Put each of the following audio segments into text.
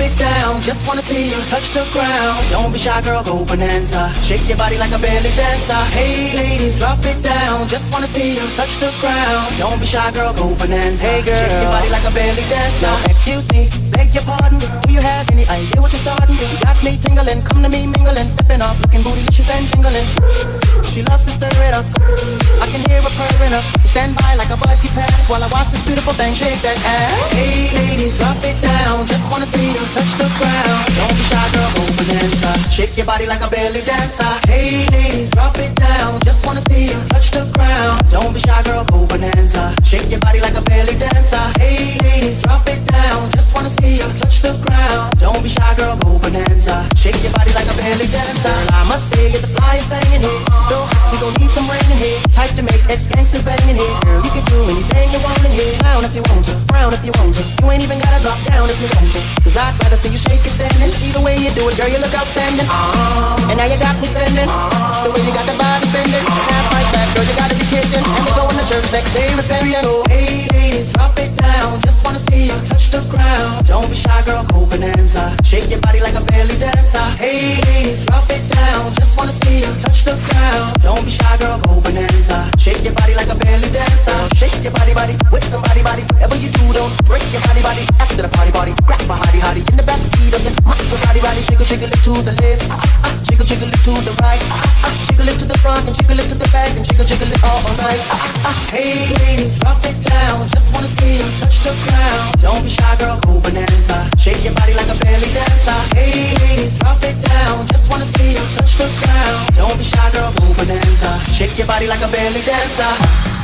it down. Just wanna Shake your body like a belly dancer. Hey ladies, drop it down. Just wanna see you touch the ground. Don't be shy, girl, go bonanza. Hey girl, shake your body like a belly dancer. Excuse me, beg your pardon. Do you have any idea what you're starting? You got me tingling, come to me mingling, stepping off, looking bootylicious and jingling. She loves to stir it up. I can hear her purring up. So stand by like a buddy pass while I watch this beautiful thing shake that ass. Hey ladies, drop it down. Just wanna see you touch the ground. Don't be shy, girl, go bonanza. Shake your body like a belly dancer dancer. Hey ladies, drop it down. Just wanna see you touch the ground. Don't be shy, girl, go bonanza. Shake your body like a belly dancer. Hey ladies, drop it down. Just wanna see you touch the ground. Don't be shy, girl, go bonanza. Shake your body like a belly dancer. Girl, I must say, you're the flyest thing in here. So we gon' need some rain in here. Type to make ex gangsters bang in here. Girl, you can do anything you want in here. Frown if you want to, frown if you want to. You ain't even gotta drop down if you want to. Cause I'd rather see you shake it standing. See the way you do it, girl, you look outstanding. Uh, and now you got me spending. The way you got the body bending. Half like that, girl, you gotta be kidding. And we going to church next day, rebellion. Oh, hey, ladies, it down. Just wanna see you touch the ground. Don't be shy, girl, go bonanza. Shake your body like a belly dancer. Hey, drop it down. Just wanna see you touch the ground. Don't be shy, girl, go bonanza. Shake your body like a belly dancer. Shake your body, body, with somebody, body. Whatever you do, don't break your body, body. After the party, party, grab a hottie, hottie. In the back seat of your Maserati, body. Jiggle, jiggle it to the left. Ah, ah, jiggle, jiggle it to the right. Ah, ah, jiggle it to the front and jiggle it to the back and jiggle, jiggle it all night. Ah, ah, ah. Hey, ladies, drop it down. Just wanna body like a belly dancer.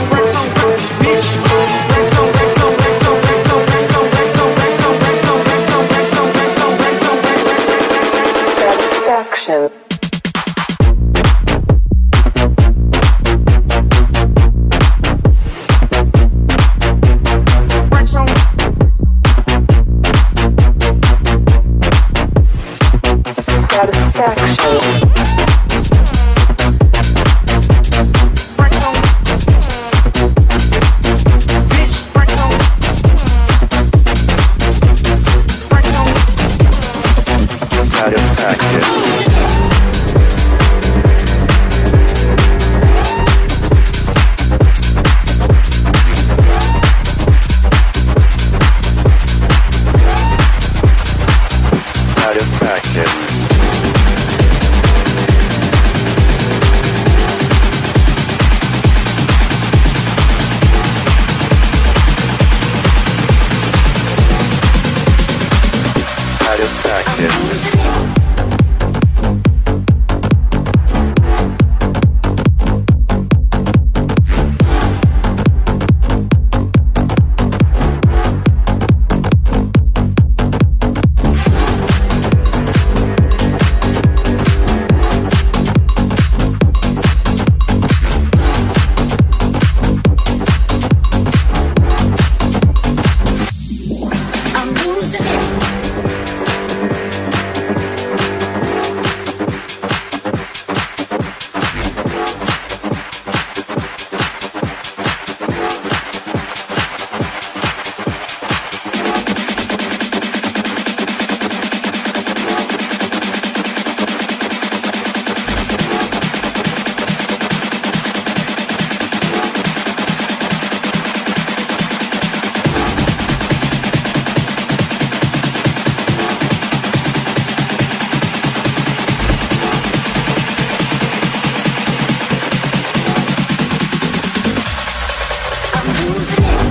Sick.